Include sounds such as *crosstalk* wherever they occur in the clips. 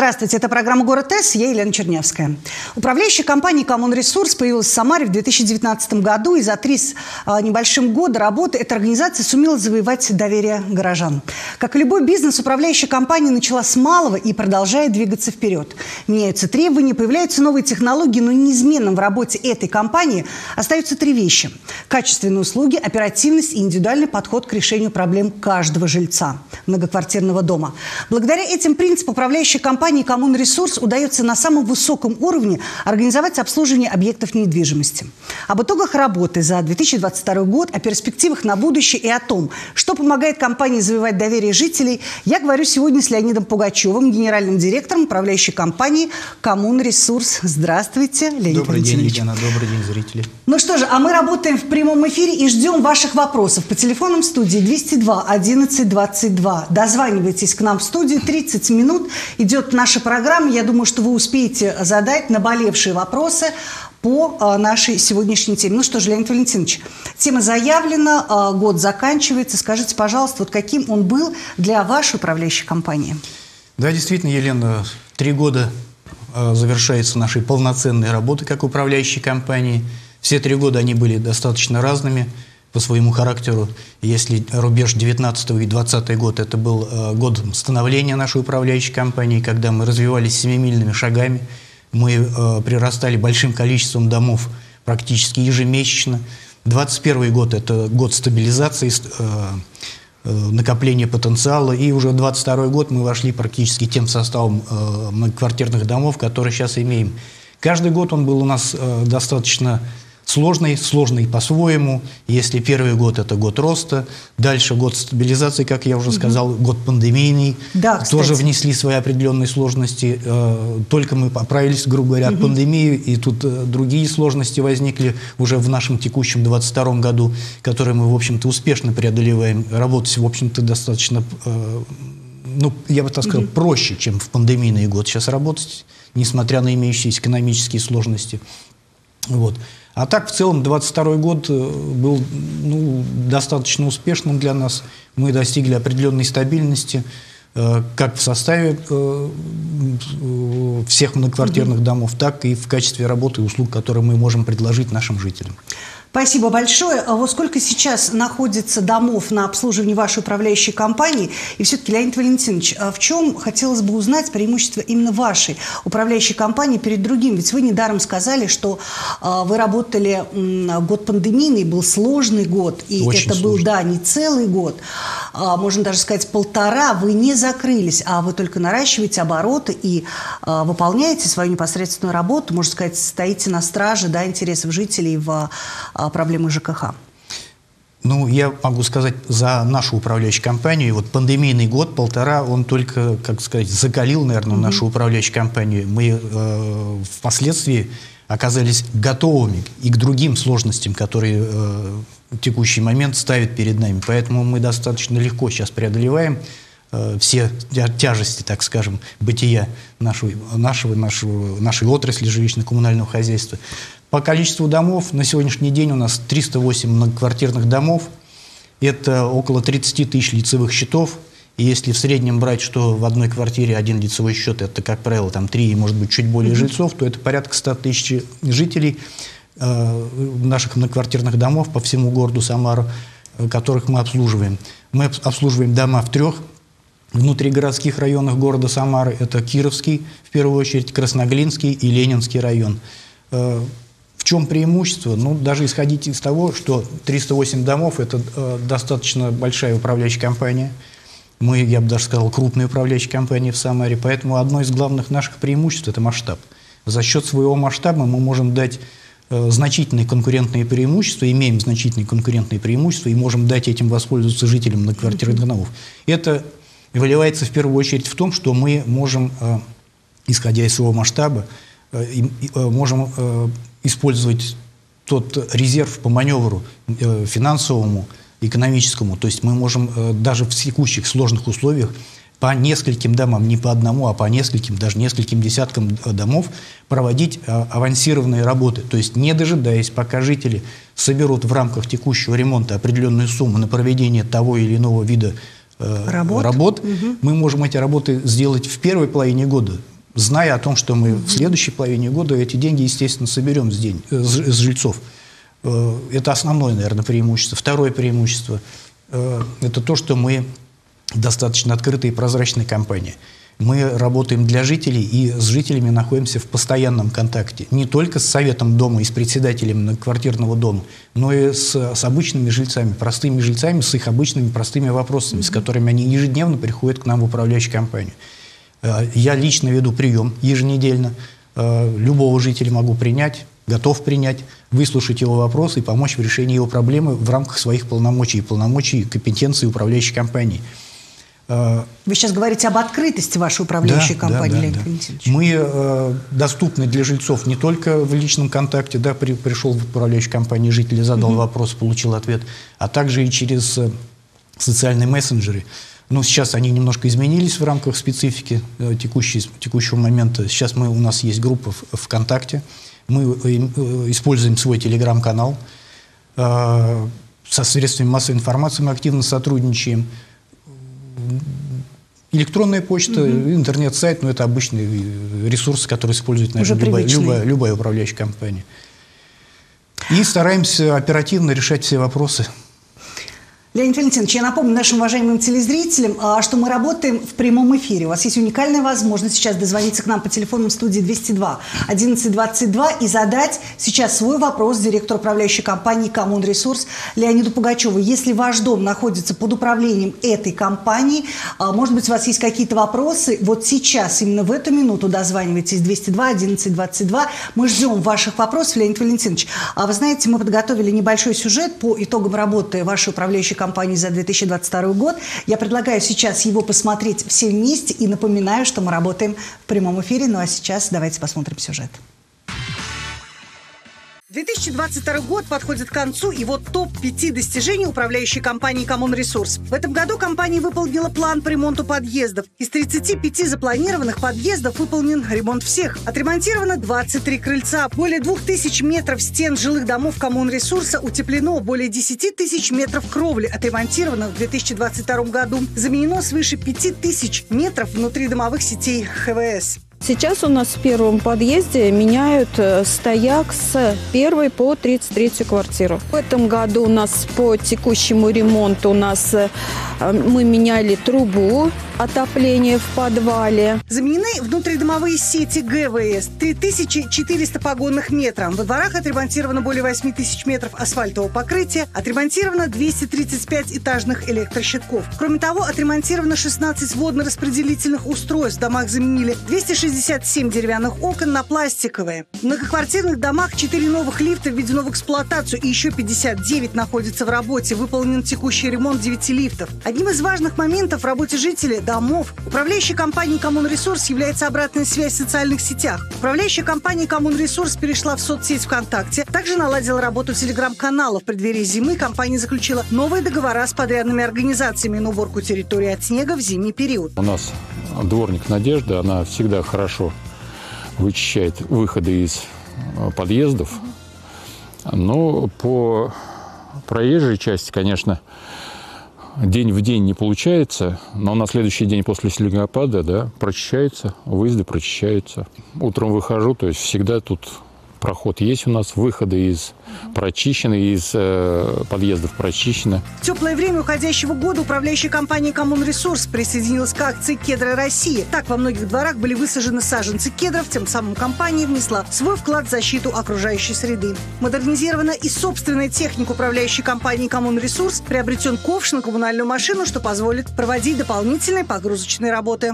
Здравствуйте, это программа «Город С», я Елена Чернявская. Управляющая компания «Коммунресурс» появилась в Самаре в 2019 году, и за три с а, небольшим года работы эта организация сумела завоевать доверие горожан. Как и любой бизнес, управляющая компания начала с малого и продолжает двигаться вперед. Меняются требования, появляются новые технологии, но неизменным в работе этой компании остаются три вещи. Качественные услуги, оперативность и индивидуальный подход к решению проблем каждого жильца многоквартирного дома. Благодаря этим принципам управляющая компания компании «Коммунресурс» удается на самом высоком уровне организовать обслуживание объектов недвижимости. Об итогах работы за 2022 год, о перспективах на будущее и о том, что помогает компании завоевать доверие жителей, я говорю сегодня с Леонидом Пугачевым, генеральным директором управляющей компании «Коммунресурс». Здравствуйте, Леонид Добрый день, Елена. Добрый день, зрители. Ну что же, а мы работаем в прямом эфире и ждем ваших вопросов по телефонам студии 202 11 22. Дозванивайтесь к нам в студию, 30 минут идет наша программа. Я думаю, что вы успеете задать наболевшие вопросы по а, нашей сегодняшней теме. Ну что ж, Леонид Валентинович, тема заявлена, а, год заканчивается. Скажите, пожалуйста, вот каким он был для вашей управляющей компании? Да, действительно, Елена, три года а, завершается нашей полноценной работы как управляющей компании. Все три года они были достаточно разными по своему характеру. Если рубеж 19 и 20 год – это был э, год становления нашей управляющей компании, когда мы развивались семимильными шагами, мы э, прирастали большим количеством домов практически ежемесячно. 21 год – это год стабилизации, э, накопления потенциала, и уже 22 год мы вошли практически тем составом многоквартирных домов, которые сейчас имеем. Каждый год он был у нас достаточно сложный, сложный по-своему. Если первый год – это год роста, дальше год стабилизации, как я уже сказал, угу. год пандемийный. Да, Тоже внесли свои определенные сложности. Э, только мы поправились, грубо говоря, от угу. пандемии, и тут э, другие сложности возникли уже в нашем текущем 22 году, которые мы, в общем-то, успешно преодолеваем. Работать, в общем-то, достаточно, э, ну, я бы так сказал, угу. проще, чем в пандемийный год сейчас работать, несмотря на имеющиеся экономические сложности. Вот. А так, в целом, 22 год э, был ну, достаточно успешным для нас. Мы достигли определенной стабильности, э, как в составе э, всех многоквартирных домов, так и в качестве работы и услуг, которые мы можем предложить нашим жителям. Спасибо большое. А вот сколько сейчас находится домов на обслуживании вашей управляющей компании? И все-таки, Леонид Валентинович, а в чем хотелось бы узнать преимущество именно вашей управляющей компании перед другим? Ведь вы недаром сказали, что э, вы работали год пандемийный, был сложный год, и Очень это был, да, не целый год, а, можно даже сказать полтора. Вы не закрылись, а вы только наращиваете обороты и выполняете свою непосредственную работу, можно сказать, стоите на страже да, интересов жителей в а, проблемы ЖКХ? Ну, я могу сказать за нашу управляющую компанию. Вот пандемийный год, полтора, он только, как сказать, закалил, наверное, mm-hmm. нашу управляющую компанию. Мы э, впоследствии оказались готовыми и к другим сложностям, которые э, в текущий момент ставят перед нами. Поэтому мы достаточно легко сейчас преодолеваем э, все тяжести, так скажем, бытия нашего, нашего, нашего, нашей отрасли жилищно-коммунального хозяйства. По количеству домов на сегодняшний день у нас 308 многоквартирных домов. Это около 30 тысяч лицевых счетов. И если в среднем брать, что в одной квартире один лицевой счет, это, как правило, там 3, может быть, чуть более mm-hmm. жильцов, то это порядка 100 тысяч жителей э, наших многоквартирных домов по всему городу Самару, э, которых мы обслуживаем. Мы обслуживаем дома в трех внутригородских районах города Самары. Это Кировский, в первую очередь, Красноглинский и Ленинский район. Чем преимущество? Ну, даже исходить из того, что 308 домов – это э, достаточно большая управляющая компания. Мы, я бы даже сказал, крупная управляющая компания в Самаре. Поэтому одно из главных наших преимуществ – это масштаб. За счет своего масштаба мы можем дать э, значительные конкурентные преимущества, имеем значительные конкурентные преимущества и можем дать этим воспользоваться жителям многоквартирных домов. Это выливается в первую очередь в том, что мы можем, э, исходя из своего масштаба, можем э, использовать тот резерв по маневру э, финансовому, экономическому. То есть мы можем э, даже в текущих сложных условиях по нескольким домам, не по одному, а по нескольким, даже нескольким десяткам э, домов проводить авансированные работы. То есть не дожидаясь, пока жители соберут в рамках текущего ремонта определенную сумму на проведение того или иного вида работ, работ угу. мы можем эти работы сделать в первой половине года, зная о том, что мы в следующей половине года эти деньги, естественно, соберем с, день, с, с жильцов. Это основное, наверное, преимущество. Второе преимущество – это то, что мы достаточно открытая и прозрачная компания. Мы работаем для жителей и с жителями находимся в постоянном контакте. Не только с советом дома и с председателем квартирного дома, но и с, с обычными жильцами, простыми жильцами, с их обычными простыми вопросами, с которыми они ежедневно приходят к нам в управляющую компанию. Э, я лично веду прием еженедельно. Э, любого жителя могу принять, готов принять, выслушать его вопросы и помочь в решении его проблемы в рамках своих полномочий и полномочий компетенции управляющей компании. Э, Вы сейчас говорите об открытости вашей управляющей да, компании, да, да, Леонид да. Мы э, доступны для жильцов не только в личном контакте, да, при, пришел в управляющую компанию житель, задал угу. вопрос, получил ответ, а также и через социальные мессенджеры. Но сейчас они немножко изменились в рамках специфики э, текущей, текущего момента. Сейчас мы, у нас есть группа ВКонтакте, мы э, э, используем свой телеграм-канал, со средствами массовой информации мы активно сотрудничаем. Электронная почта, угу. интернет-сайт, ну, это обычный ресурс, который использует, наверное, любая, любая, любая управляющая компания. И стараемся оперативно решать все вопросы. Леонид Валентинович, я напомню нашим уважаемым телезрителям, а, что мы работаем в прямом эфире. У вас есть уникальная возможность сейчас дозвониться к нам по телефону в студии 202 1122 и задать сейчас свой вопрос директору управляющей компании «Коммунресурс» Леониду Пугачеву. Если ваш дом находится под управлением этой компании, а, может быть, у вас есть какие-то вопросы, вот сейчас, именно в эту минуту дозванивайтесь 202 1122. Мы ждем ваших вопросов, Леонид Валентинович. А вы знаете, мы подготовили небольшой сюжет по итогам работы вашей управляющей компании за 2022 год. Я предлагаю сейчас его посмотреть все вместе и напоминаю, что мы работаем в прямом эфире. Ну а сейчас давайте посмотрим сюжет. 2022 год подходит к концу, и вот топ-5 достижений управляющей компании «Коммунресурс». В этом году компания выполнила план по ремонту подъездов. Из 35 запланированных подъездов выполнен ремонт всех. Отремонтировано 23 крыльца, более 2000 метров стен жилых домов «Коммунресурса» утеплено, более 10 тысяч метров кровли отремонтировано в 2022 году. Заменено свыше 5000 метров внутридомовых сетей ХВС. Сейчас у нас в первом подъезде меняют э, стояк с первой по 33 квартиру. В этом году у нас по текущему ремонту у нас э, мы меняли трубу отопления в подвале. Заменены внутридомовые сети ГВС. 3400 погонных метров. Во дворах отремонтировано более 8 тысяч метров асфальтового покрытия. Отремонтировано 235 этажных электрощитков. Кроме того, отремонтировано 16 водно-распределительных устройств. В домах заменили 267 деревянных окон на пластиковые. В многоквартирных домах 4 новых лифта введено в эксплуатацию и еще 59 находятся в работе. Выполнен текущий ремонт 9 лифтов. Одним из важных моментов в работе жителей домов. Управляющей компанией «Коммунресурс» является обратная связь в социальных сетях. Управляющая компания «Коммунресурс» перешла в соцсеть ВКонтакте. Также наладила работу телеграм-каналов. В преддверии зимы компания заключила новые договора с подрядными организациями на уборку территории от снега в зимний период. У нас дворник Надежда, она всегда хорошо вычищает выходы из э, подъездов. Но по проезжей части, конечно, день в день не получается, но на следующий день после снегопада, да, прочищается, выезды прочищаются. Утром выхожу, то есть всегда тут проход есть у нас, выходы из прочищены, из э, подъездов прочищены. В теплое время уходящего года управляющая компания «Коммунресурс» присоединилась к акции «Кедры России». Так во многих дворах были высажены саженцы кедров, тем самым компания внесла свой вклад в защиту окружающей среды. Модернизирована и собственная техника управляющей компании «Коммунресурс», приобретен ковш на коммунальную машину, что позволит проводить дополнительные погрузочные работы.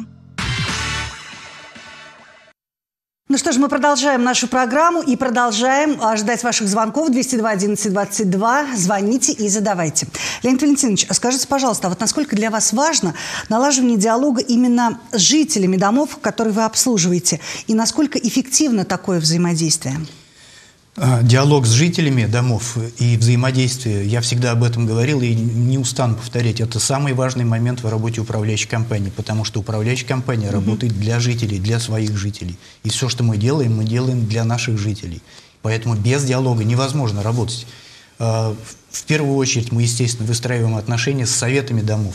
Ну что ж, мы продолжаем нашу программу и продолжаем а, ждать ваших звонков 202 11 22. Звоните и задавайте. Леонид Валентинович, скажите, пожалуйста, а вот насколько для вас важно налаживание диалога именно с жителями домов, которые вы обслуживаете, и насколько эффективно такое взаимодействие? А, диалог с жителями домов и взаимодействие, я всегда об этом говорил и не устану повторять, это самый важный момент в работе управляющей компании, потому что управляющая компания mm-hmm. работает для жителей, для своих жителей. И все, что мы делаем, мы делаем для наших жителей. Поэтому без диалога невозможно работать. А, в первую очередь мы, естественно, выстраиваем отношения с советами домов.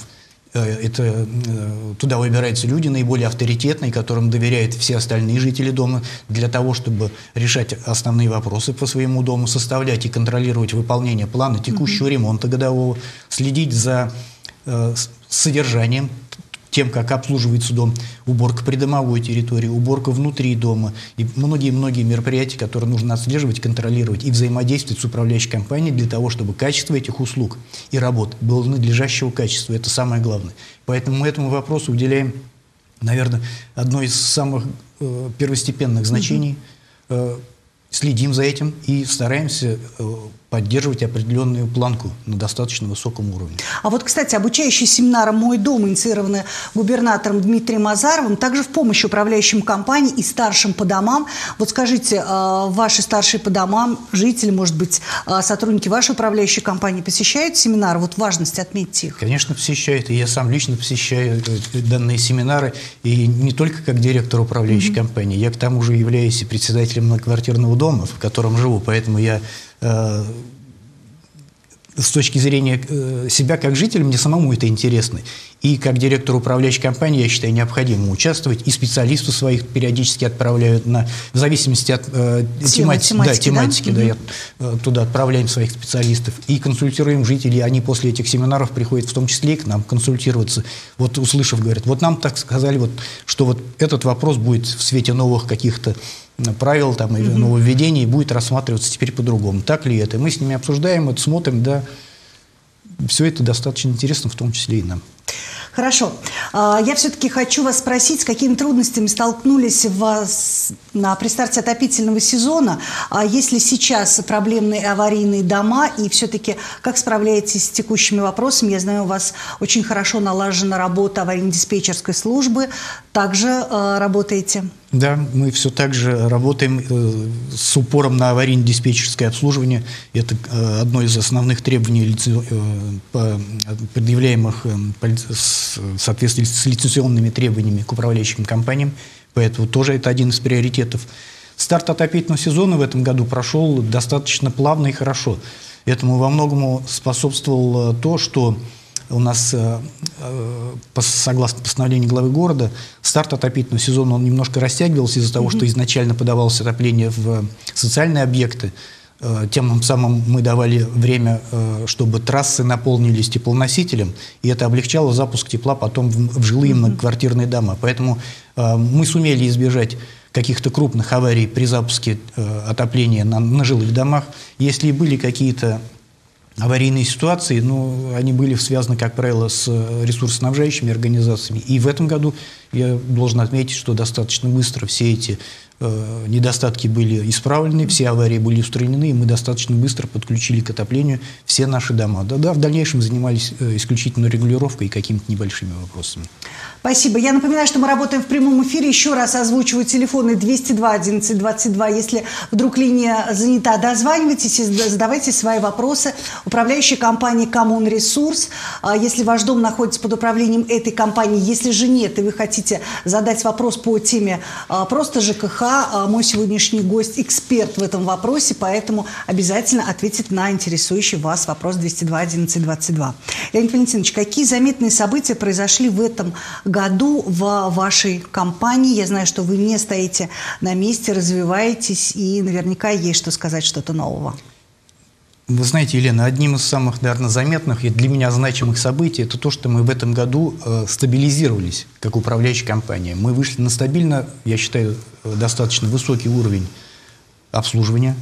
Э, это, э, туда выбираются люди наиболее авторитетные, которым доверяют все остальные жители дома, для того, чтобы решать основные вопросы по своему дому, составлять и контролировать выполнение плана текущего ремонта годового, следить за э, содержанием тем, как обслуживается дом, уборка придомовой территории, уборка внутри дома и многие-многие мероприятия, которые нужно отслеживать, контролировать и взаимодействовать с управляющей компанией для того, чтобы качество этих услуг и работ было надлежащего качества. Это самое главное. Поэтому мы этому вопросу уделяем, наверное, одно из самых э, первостепенных значений. Э, следим за этим и стараемся э, поддерживать определенную планку на достаточно высоком уровне. А вот, кстати, обучающие семинары «Мой дом», инициированные губернатором Дмитрием Азаровым, также в помощь управляющим компаниям и старшим по домам. Вот скажите, а, ваши старшие по домам, жители, может быть, а, сотрудники вашей управляющей компании посещают семинары? Вот важность отметьте их. Конечно, посещают. И я сам лично посещаю э, данные семинары. И не только как директор управляющей mm-hmm. компании. Я к тому же являюсь и председателем многоквартирного дома, в котором живу. Поэтому я Э, с точки зрения э, себя как жителя, мне самому это интересно. И как директор управляющей компании, я считаю, необходимо участвовать. И специалистов своих периодически отправляют на, в зависимости от э, тематики, тематики, да, тематики да? Да, я, э, туда отправляем своих специалистов. И консультируем жителей. Они после этих семинаров приходят в том числе и к нам консультироваться. Вот услышав, говорят, вот нам так сказали, вот, что вот этот вопрос будет в свете новых каких-то правил там, или нововведений будет рассматриваться теперь по-другому. Так ли это? Мы с ними обсуждаем это, смотрим, да. Все это достаточно интересно, в том числе и нам. Хорошо. А, я все-таки хочу вас спросить, с какими трудностями столкнулись вас на, при старте отопительного сезона? А есть ли сейчас проблемные аварийные дома? И все-таки как справляетесь с текущими вопросами? Я знаю, у вас очень хорошо налажена работа аварийно-диспетчерской службы. Также э, работаете? Да, мы все так же работаем э, с упором на аварийно-диспетчерское обслуживание. Это э, одно из основных требований, э, предъявляемых в соответствии с лицензионными требованиями к управляющим компаниям. Поэтому тоже это один из приоритетов. Старт отопительного сезона в этом году прошел достаточно плавно и хорошо. Этому во многому способствовало то, что у нас, э, э, согласно постановлению главы города, старт отопительного сезона он немножко растягивался из-за того, mm-hmm. что изначально подавалось отопление в социальные объекты. Э, тем самым мы давали время, чтобы трассы наполнились теплоносителем, и это облегчало запуск тепла потом в жилые многоквартирные дома. Поэтому мы сумели избежать каких-то крупных аварий при запуске отопления на, на жилых домах. Если были какие-то аварийные ситуации, но они были связаны, как правило, с ресурсоснабжающими организациями. И в этом году я должен отметить, что достаточно быстро все эти э, недостатки были исправлены, все аварии были устранены, и мы достаточно быстро подключили к отоплению все наши дома. Да-да, в дальнейшем занимались э, исключительно регулировкой и какими-то небольшими вопросами. Спасибо. Я напоминаю, что мы работаем в прямом эфире. Еще раз озвучиваю телефоны 202 11 22. Если вдруг линия занята, дозванивайтесь и задавайте свои вопросы. Управляющая компания «Коммун Ресурс». А если ваш дом находится под управлением этой компании, если же нет, и вы хотите задать вопрос по теме а, просто ЖКХ, а, мой сегодняшний гость – эксперт в этом вопросе, поэтому обязательно ответит на интересующий вас вопрос 202 11 22. Леонид Валентинович, какие заметные события произошли в этом году в вашей компании. Я знаю, что вы не стоите на месте, развиваетесь, и наверняка есть что сказать что-то нового. Вы знаете, Елена, одним из самых, наверное, заметных и для меня значимых событий это то, что мы в этом году э, стабилизировались как управляющая компания. Мы вышли на стабильно, я считаю, достаточно высокий уровень обслуживания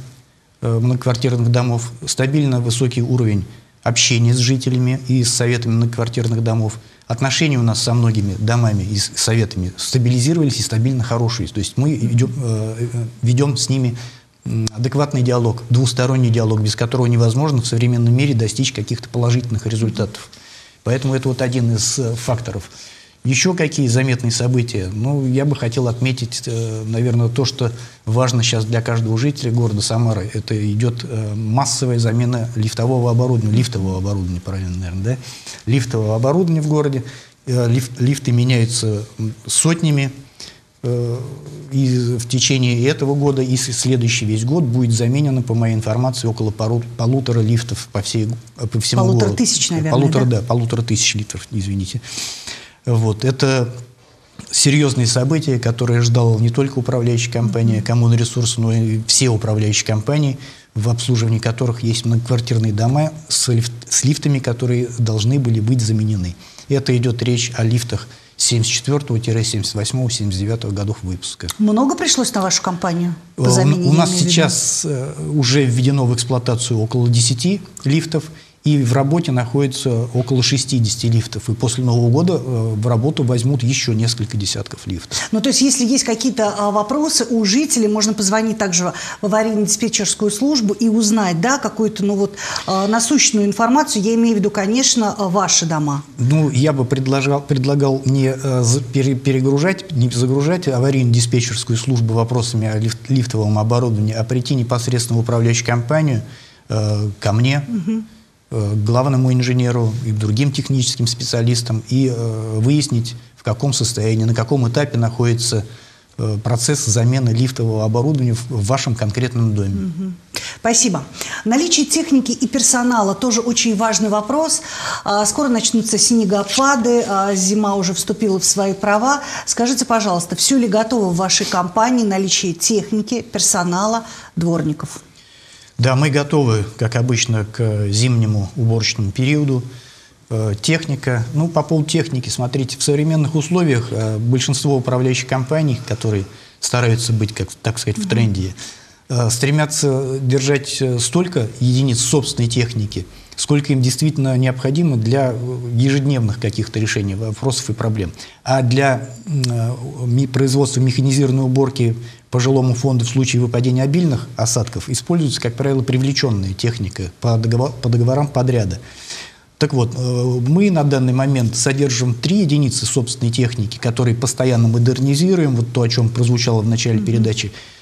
э, многоквартирных домов, стабильно высокий уровень общения с жителями и с советами многоквартирных домов – отношения у нас со многими домами и советами стабилизировались и стабильно хорошие. То есть мы идем, э, э, ведем с ними адекватный диалог, двусторонний диалог, без которого невозможно в современном мире достичь каких-то положительных результатов. Поэтому это вот один из э, факторов. Еще какие заметные события? Ну, я бы хотел отметить, э, наверное, то, что важно сейчас для каждого жителя города Самары. Это идет э, массовая замена лифтового оборудования, лифтового оборудования, правильно, наверное, да? Лифтового оборудования в городе. Лифт, лифты меняются сотнями. Э, и в течение этого года и следующий весь год будет заменено, по моей информации, около пару, полутора лифтов по, всей, по всему полутора городу. тысяч, наверное, Полутора, да? да, полутора тысяч литров, извините. Вот, это серьезные события, которые ждала не только управляющая компания «Коммунресурс», но и все управляющие компании, в обслуживании которых есть многоквартирные дома с, лифт, с лифтами, которые должны были быть заменены. Это идет речь о лифтах 74-78-79 годов выпуска. Много пришлось на вашу компанию по Э, замене? У нас в виду? сейчас э, уже введено в эксплуатацию около 10 лифтов, и в работе находится около 60 лифтов. И после Нового года э, в работу возьмут еще несколько десятков лифтов. Ну, то есть, если есть какие-то а, вопросы у жителей, можно позвонить также в аварийно-диспетчерскую службу и узнать, да, какую-то, ну, вот, а, насущную информацию. Я имею в виду, конечно, ваши дома. Ну, я бы предлагал, предлагал не э, пере- перегружать, не загружать аварийно-диспетчерскую службу вопросами о лифт- лифтовом оборудовании, а прийти непосредственно в управляющую компанию э, ко мне, к главному инженеру и другим техническим специалистам и э, выяснить, в каком состоянии, на каком этапе находится э, процесс замены лифтового оборудования в, в вашем конкретном доме. Спасибо. Наличие техники и персонала тоже очень важный вопрос. А, Скоро начнутся снегопады, а, зима уже вступила в свои права. Скажите, пожалуйста, все ли готово в вашей компании наличие техники, персонала, дворников? Да, мы готовы, как обычно, к зимнему уборочному периоду. Э, Техника, ну, по поводу техники, смотрите, в современных условиях э, большинство управляющих компаний, которые стараются быть, как, так сказать, в тренде, э, стремятся держать э, столько единиц собственной техники, сколько им действительно необходимо для э, ежедневных каких-то решений вопросов и проблем. А для э, производства механизированной уборки по жилому фонду в случае выпадения обильных осадков используется, как правило, привлеченная техника по, договор- по договорам подряда. Так вот, э, мы на данный момент содержим три единицы собственной техники, которые постоянно модернизируем, вот то, о чем прозвучало в начале передачи, э,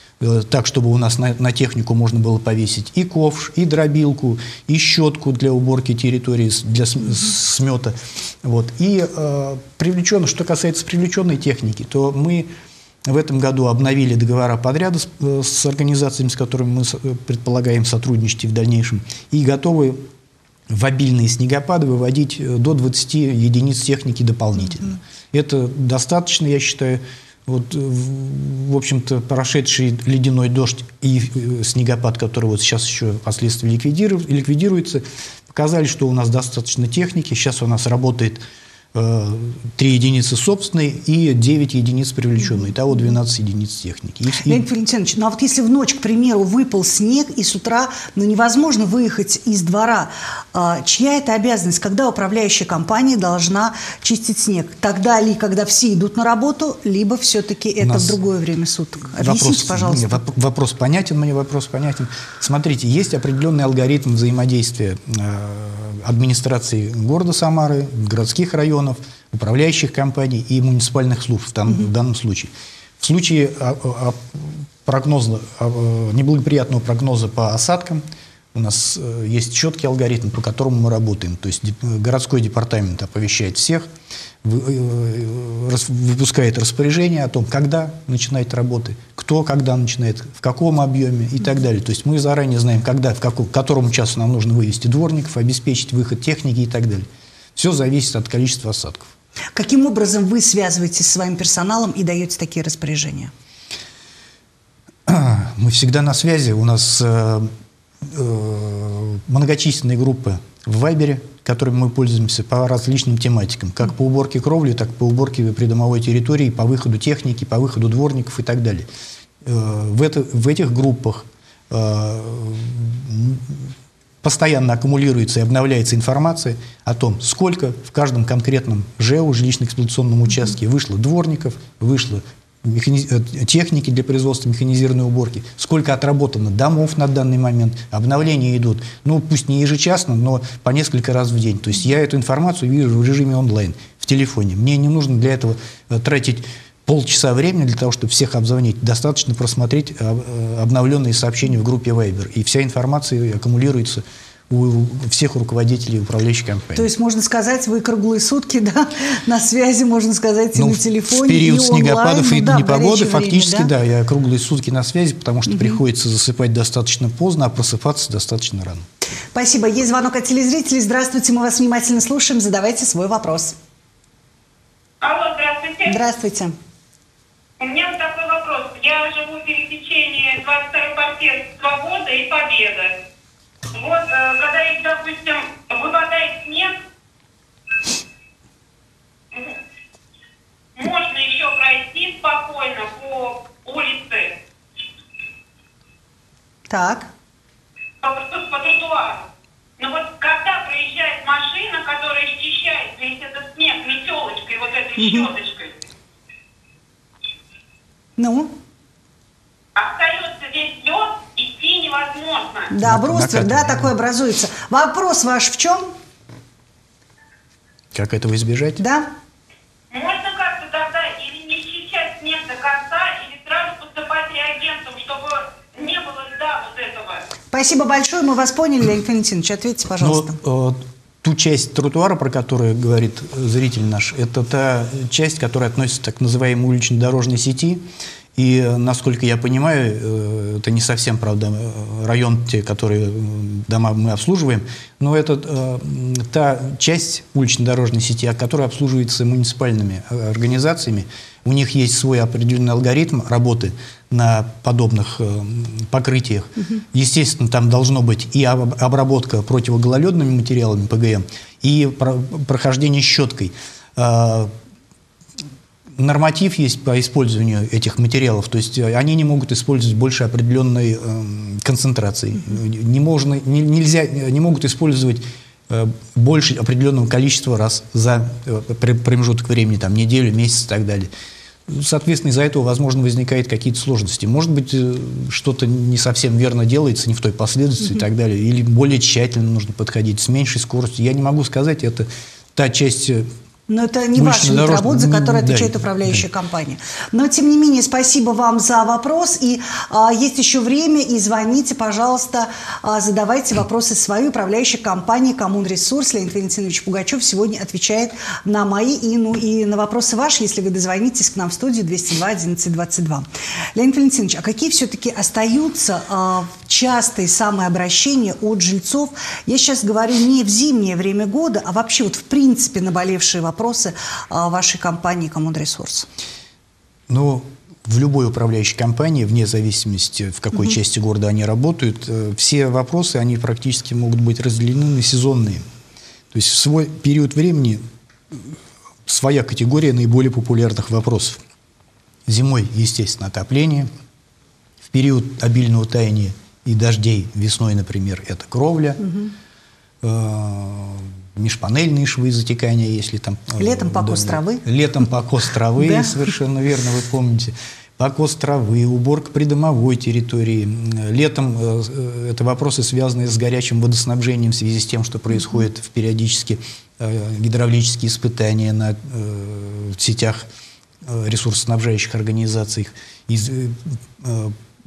так, чтобы у нас на, на технику можно было повесить и ковш, и дробилку, и щетку для уборки территории, для см- смета. Вот. И э, привлеченно, что касается привлеченной техники, то мы в этом году обновили договора подряда с, э, с организациями, с которыми мы э, предполагаем сотрудничать и в дальнейшем, и готовы в обильные снегопады выводить э, до 20 единиц техники дополнительно. Это достаточно, я считаю. Вот, э, в общем-то, прошедший ледяной дождь и э, снегопад, который вот сейчас еще впоследствии ликвидиру- ликвидируется, показали, что у нас достаточно техники. Сейчас у нас работает 3 единицы собственной и 9 единиц привлеченной. Итого 12 единиц техники. И- Леонид Валентинович, ну а вот если в ночь, к примеру, выпал снег, и с утра ну, невозможно выехать из двора, а, чья это обязанность, когда управляющая компания должна чистить снег? Тогда ли, когда все идут на работу, либо все-таки это в другое время суток? Объясните, Вопрос, пожалуйста. не, воп- вопрос понятен, мне вопрос понятен. Смотрите, есть определенный алгоритм взаимодействия э, администрации города Самары, городских районов, управляющих компаний и муниципальных служб в, там- в данном случае. В случае а, а, прогноза, а, неблагоприятного прогноза по осадкам у нас э, есть четкий алгоритм, по которому мы работаем. То есть городской департамент оповещает всех, э, рас- выпускает распоряжение о том, когда начинать работы, кто когда начинает, в каком объеме и так далее. То есть мы заранее знаем, когда, в каком, к которому часу нам нужно вывести дворников, обеспечить выход техники и так далее. Все зависит от количества осадков. Каким образом вы связываетесь с своим персоналом и даете такие распоряжения? *clears throat* Мы всегда на связи. У нас э, э, многочисленные группы в Вайбере, которыми мы пользуемся по различным тематикам. Как по уборке кровли, так и по уборке придомовой территории, по выходу техники, по выходу дворников и так далее. Э, в, это, в этих группах э, постоянно аккумулируется и обновляется информация о том, сколько в каждом конкретном ЖЭУ, жилищно-эксплуатационном участке, вышло дворников, вышло механи- э, техники для производства механизированной уборки, сколько отработано домов на данный момент, обновления идут, ну пусть не ежечасно, но по несколько раз в день. То есть я эту информацию вижу в режиме онлайн, в телефоне. Мне не нужно для этого тратить полчаса времени для того, чтобы всех обзвонить. Достаточно просмотреть э, э, обновленные сообщения в группе Viber. И вся информация аккумулируется у всех руководителей управляющей компании. То есть, можно сказать, вы круглые сутки *laughs* да, на связи, можно сказать, и ну, на телефоне, В период и снегопадов онлайн, и ну, да, непогоды время, фактически, да? да, я круглые сутки на связи, потому что угу. приходится засыпать достаточно поздно, а просыпаться достаточно рано. Спасибо. Есть звонок от телезрителей. Здравствуйте, мы вас внимательно слушаем. Задавайте свой вопрос. Алло, здравствуйте. Здравствуйте. У меня вот такой вопрос. Я живу в пересечении 22-й партии «Свобода» и «Победа». Вот, э, когда, допустим, выпадает снег, можно еще пройти спокойно по улице. Так. По, по тротуару. Но вот когда проезжает машина, которая счищает весь этот снег метелочкой, вот этой щеточкой, ну? Остается весь лед, идти невозможно. Да, бруствер, да, такой образуется. Вопрос ваш в чем? Как этого избежать? Да. Можно как-то тогда или не счищать снег до конца, или сразу поступать реагентом, чтобы не было льда вот этого. Спасибо большое, мы вас поняли, Леонид Валентинович. Ответьте, пожалуйста. Ну, ту часть тротуара, про которую говорит зритель наш, это та часть, которая относится к так называемой уличной дорожной сети. И, насколько я понимаю, это не совсем, правда, район, те, которые дома мы обслуживаем, но это э, та часть улично-дорожной сети, которая обслуживается муниципальными организациями. У них есть свой определенный алгоритм работы на подобных э, покрытиях. Угу. Естественно, там должно быть и обработка противогололедными материалами ПГМ, и про прохождение щеткой норматив есть по использованию этих материалов, то есть э, они не могут использовать больше определенной э, концентрации. Не, можно, не, нельзя, не могут использовать э, больше определенного количества раз за э, промежуток времени, там, неделю, месяц и так далее. Соответственно, из-за этого, возможно, возникают какие-то сложности. Может быть, э, что-то не совсем верно делается, не в той последовательности mm-hmm. и так далее. Или более тщательно нужно подходить, с меньшей скоростью. Я не могу сказать, это та часть э, но это не ваш вид работы, за который отвечает да, управляющая да. компания. Но, тем не менее, спасибо вам за вопрос. И а, есть еще время, и звоните, пожалуйста, а, задавайте вопросы своей управляющей компании «Коммунресурс». Леонид Валентинович Пугачев сегодня отвечает на мои и, ну, и на вопросы ваши, если вы дозвонитесь к нам в студию 202 11 22. Леонид Валентинович, а какие все-таки остаются а, частые самые обращения от жильцов? Я сейчас говорю не в зимнее время года, а вообще вот в принципе наболевшие вопросы вопросы а, вашей компании «Коммунресурс»? Ну, в любой управляющей компании, вне зависимости, в какой угу. части города они работают, э, все вопросы, они практически могут быть разделены на сезонные. То есть в свой период времени своя категория наиболее популярных вопросов. Зимой, естественно, отопление. В период обильного таяния и дождей весной, например, это кровля. Угу межпанельные швы затекания, если там... Э, летом покос да, травы. Летом покос травы, да. совершенно верно, вы помните. Покос травы, уборка придомовой территории. Летом э, э, это вопросы, связанные с горячим водоснабжением в связи с тем, что происходит в периодически гидравлические испытания на сетях ресурсоснабжающих организаций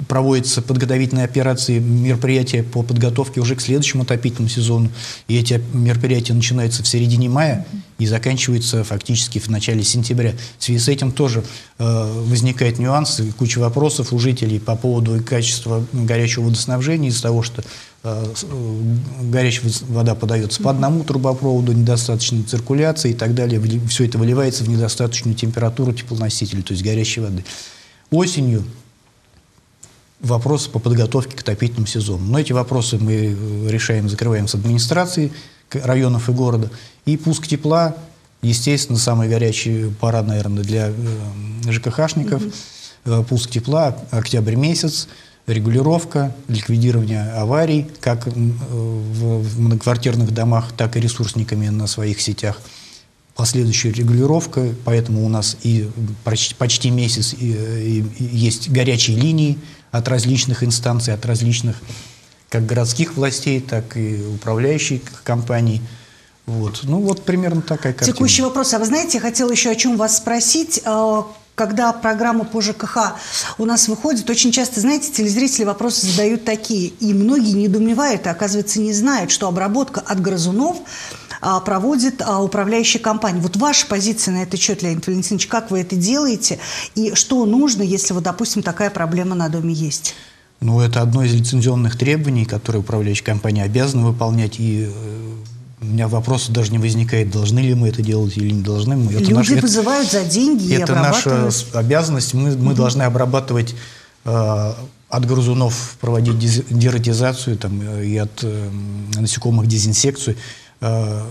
проводятся подготовительные операции, мероприятия по подготовке уже к следующему отопительному сезону. И эти мероприятия начинаются в середине мая и заканчиваются фактически в начале сентября. В связи с этим тоже э, возникает нюанс, куча вопросов у жителей по поводу качества горячего водоснабжения из-за того, что э, э горячая вода подается по одному трубопроводу, недостаточной циркуляции и так далее. Все это выливается в недостаточную температуру теплоносителя, то есть горячей воды. Осенью вопросы по подготовке к отопительному сезону. Но эти вопросы мы э, решаем, закрываем с администрацией районов и города. И пуск тепла, естественно, самая горячая пора, наверное, для э, ЖКХшников. Угу. Пуск тепла, октябрь месяц, регулировка, ликвидирование аварий, как в многоквартирных домах, так и ресурсниками на своих сетях последующая регулировка, поэтому у нас и почти, почти месяц и, и, и есть горячие линии от различных инстанций, от различных как городских властей, так и управляющих компаний. Вот. Ну вот примерно такая картина. Текущий вопрос. А вы знаете, я хотела еще о чем вас спросить. Когда программа по ЖКХ у нас выходит, очень часто, знаете, телезрители вопросы задают такие, и многие недоумевают, и, оказывается, не знают, что обработка от грызунов а, проводит а, управляющая компания. Вот ваша позиция на этот счет, Леонид Валентинович, как вы это делаете, и что нужно, если, вот, допустим, такая проблема на доме есть? Ну, это одно из лицензионных требований, которые управляющая компания обязана выполнять, и э, у меня вопроса даже не возникает, должны ли мы это делать или не должны. Мы. Это Люди наш, вызывают это, за деньги Это наша обязанность. Мы, мы угу. должны обрабатывать э, от грызунов, проводить дератизацию там, э, и от э, насекомых дезинсекцию э,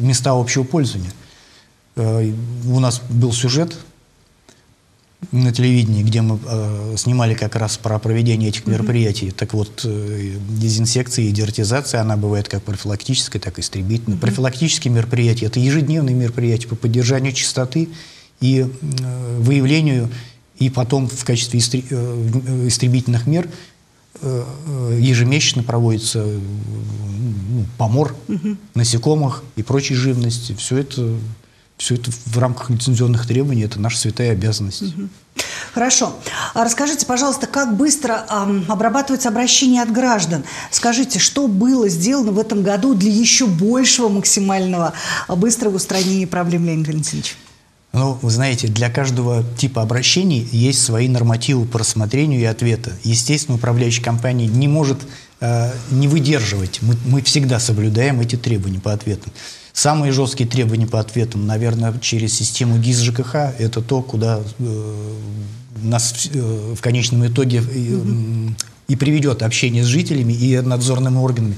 места общего пользования. Э, у нас был сюжет на телевидении, где мы э, снимали как раз про проведение этих мероприятий. Mm-hmm. Так вот, э, дезинсекция и дератизация, она бывает как профилактическая, так и истребительная. Mm-hmm. Профилактические мероприятия – это ежедневные мероприятия по поддержанию чистоты и э, выявлению, и потом в качестве истри, э, истребительных мер э, э ежемесячно проводится э, ну, помор mm-hmm. насекомых и прочей живности. Все это все это в рамках лицензионных требований, это наша святая обязанность. Хорошо. А расскажите, пожалуйста, как быстро эм, обрабатываются обращения от граждан? Скажите, что было сделано в этом году для еще большего максимального а, быстрого устранения проблем, Леонид Валентинович? Ну, вы знаете, для каждого типа обращений есть свои нормативы по рассмотрению и ответа. Естественно, управляющая компания не может э, не выдерживать. Мы, мы всегда соблюдаем эти требования по ответам. Самые жесткие требования по ответам, наверное, через систему ГИС ЖКХ, это то, куда э, нас э, в конечном итоге э, и приведет общение с жителями и надзорными органами.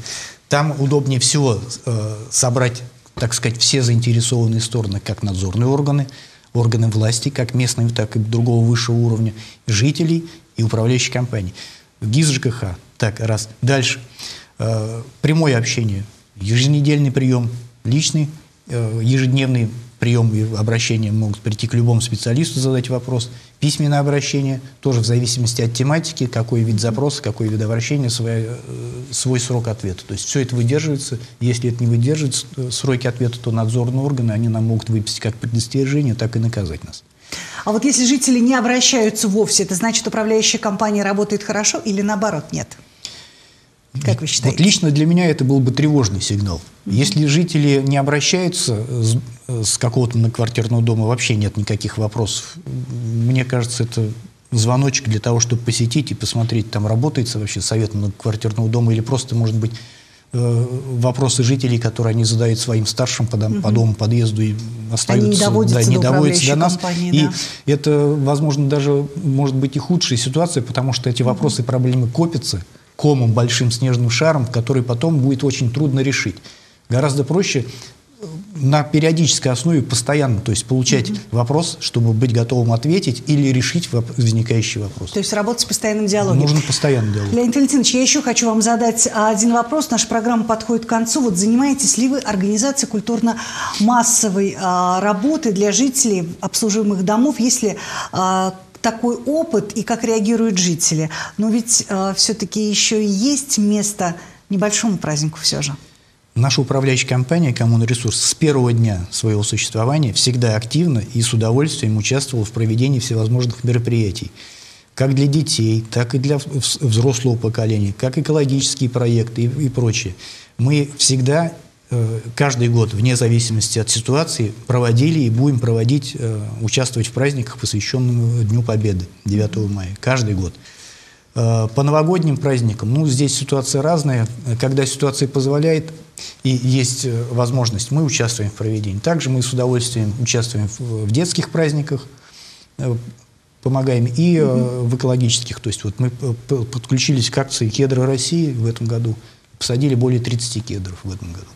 Там удобнее всего э, собрать, так сказать, все заинтересованные стороны, как надзорные органы, органы власти, как местные, так и другого высшего уровня, жителей и управляющей компании. ГИС ЖКХ. Так, раз. Дальше. Э, прямое общение, еженедельный прием личный, э, ежедневный прием и обращения могут прийти к любому специалисту, задать вопрос. Письменное обращение, тоже в зависимости от тематики, какой вид запроса, какой вид обращения, свой, э, свой срок ответа. То есть все это выдерживается. Если это не выдерживает э, сроки ответа, то надзорные органы, они нам могут выписать как предостережение, так и наказать нас. А вот если жители не обращаются вовсе, это значит, управляющая компания работает хорошо или наоборот нет? Как вы считаете? Вот лично для меня это был бы тревожный сигнал. Если жители не обращаются с, с какого-то многоквартирного дома, вообще нет никаких вопросов. Мне кажется, это звоночек для того, чтобы посетить и посмотреть, там работается вообще совет многоквартирного дома или просто, может быть, э, вопросы жителей, которые они задают своим старшим по, дом, угу. по дому, подъезду и остаются, они не доводятся, да, до, не доводятся до нас. Компании, и да. это, возможно, даже может быть и худшая ситуация, потому что эти вопросы и проблемы копятся комом, большим снежным шаром, который потом будет очень трудно решить. Гораздо проще э, на периодической основе постоянно, то есть получать mm-hmm. вопрос, чтобы быть готовым ответить или решить возникающий вопрос. То есть работать с постоянным диалогом. Нужно постоянно диалог. Леонид Валентинович, я еще хочу вам задать один вопрос. Наша программа подходит к концу. Вот занимаетесь ли вы организацией культурно-массовой а, работы для жителей обслуживаемых домов, если а, такой опыт и как реагируют жители. Но ведь э, все-таки еще и есть место небольшому празднику все же. Наша управляющая компания «Коммунресурс» с первого дня своего существования всегда активно и с удовольствием участвовала в проведении всевозможных мероприятий. Как для детей, так и для взрослого поколения, как экологические проекты и, и прочее. Мы всегда каждый год, вне зависимости от ситуации, проводили и будем проводить, э, участвовать в праздниках, посвященных Дню Победы 9 мая. Каждый год. Э, по новогодним праздникам, ну, здесь ситуация разная. Когда ситуация позволяет и есть возможность, мы участвуем в проведении. Также мы с удовольствием участвуем в детских праздниках, помогаем и в экологических. То есть вот мы подключились к акции «Кедры России» в этом году. Посадили более 30 кедров в этом году.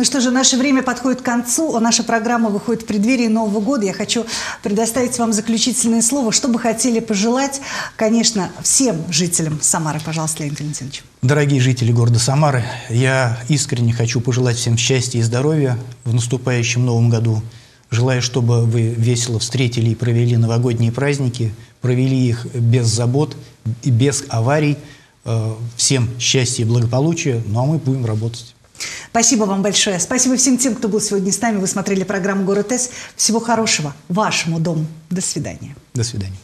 Ну что же, наше время подходит к концу, а наша программа выходит в преддверии Нового года. Я хочу предоставить вам заключительное слово. Что бы хотели пожелать, конечно, всем жителям Самары? Пожалуйста, Леонид Валентинович. Дорогие жители города Самары, я искренне хочу пожелать всем счастья и здоровья в наступающем Новом году. Желаю, чтобы вы весело встретили и провели новогодние праздники, провели их без забот и без аварий. Э, всем счастья и благополучия, ну а мы будем работать. Спасибо вам большое. Спасибо всем тем, кто был сегодня с нами. Вы смотрели программу «Город С». Всего хорошего вашему дому. До свидания. До свидания.